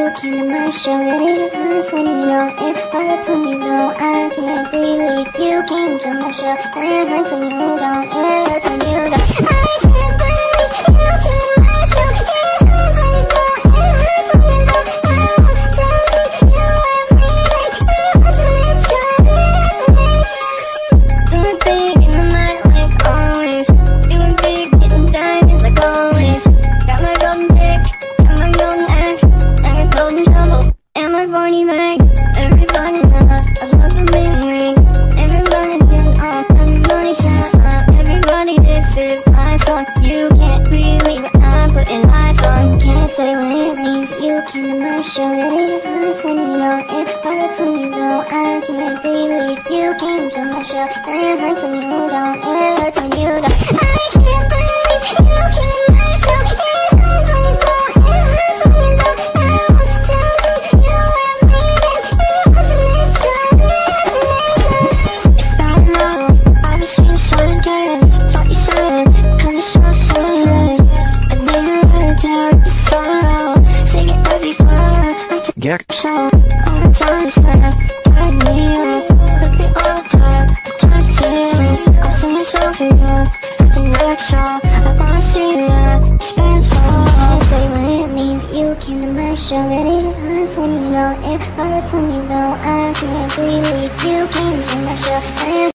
you my show And it hurts when you. know, it hurts when you know I can't believe you came to my show And it hurts when you don't, is my song You. Can't believe what I'm putting my song Can't say what it means, you came to my show And it hurts when you know, it hurts when you know I can't believe. You came to my show. And it hurts when you don't, it hurts when you don't word I took Gek. so All the time you said, tied me up With me all the time, I try to see you I'll a song for you At the next I wanna see you Spend so Can't say what it means, you came to my show And it hurts when you know, it hurts when you know I can't believe you came to my show